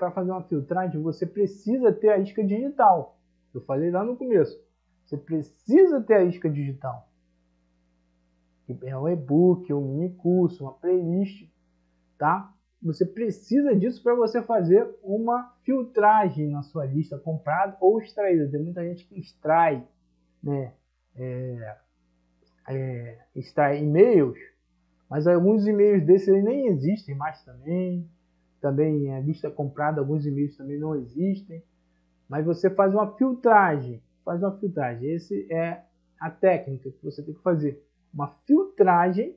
para fazer uma filtragem, você precisa ter a isca digital. Eu falei lá no começo. Você precisa ter a isca digital. É um e-book, um mini curso, uma playlist, tá? Você precisa disso para você fazer uma filtragem na sua lista comprada ou extraída. Tem muita gente que extrai, né? É, é, extrai e-mails, mas alguns e-mails desses nem existem mais também. Também a lista comprada, alguns e-mails também não existem. Mas você faz uma filtragem, faz uma filtragem. Esse é a técnica que você tem que fazer, uma filtragem,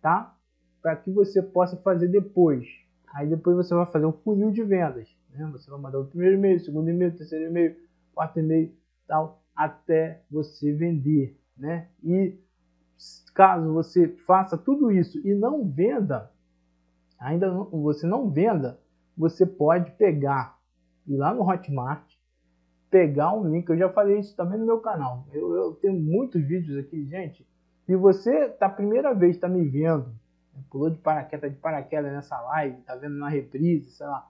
tá? Para que você possa fazer depois. Aí depois você vai fazer um funil de vendas. Né? Você vai mandar o primeiro e-mail, segundo e-mail, terceiro e-mail, quarto e-mail, tal, até você vender, né? E caso você faça tudo isso e não venda, ainda não, você não venda, você pode pegar ir lá no Hotmart, pegar um link. Eu já falei isso também no meu canal. Eu, eu tenho muitos vídeos aqui, gente. Se você tá primeira vez está me vendo, né, pulou de paraquedas de paraquedas nessa live, tá vendo na reprise, sei lá.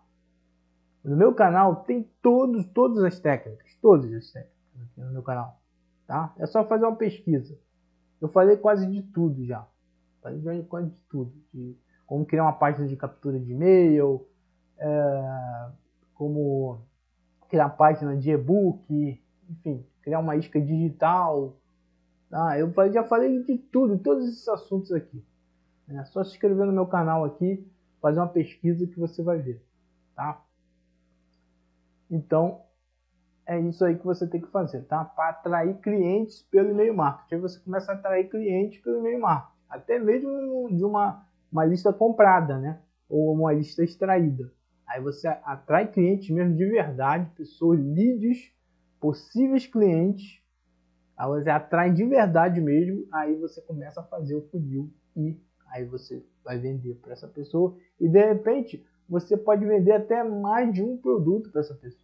No meu canal tem todos, todas as técnicas, todas as técnicas aqui no meu canal, tá? É só fazer uma pesquisa. Eu falei quase de tudo já. Falei quase de tudo. De como criar uma página de captura de e-mail, é, como criar página de e-book, enfim, criar uma isca digital. Tá? Eu já falei de tudo, todos esses assuntos aqui. É só se inscrever no meu canal aqui, fazer uma pesquisa que você vai ver. Tá? Então, é isso aí que você tem que fazer, tá? Para atrair clientes pelo e-mail marketing. Aí você começa a atrair clientes pelo e-mail marketing. Até mesmo de uma, uma lista comprada, né? Ou uma lista extraída. Aí você atrai clientes mesmo de verdade, pessoas, leads, possíveis clientes. Aí você atrai de verdade mesmo. Aí você começa a fazer o funil e aí você vai vender para essa pessoa. E de repente você pode vender até mais de um produto para essa pessoa.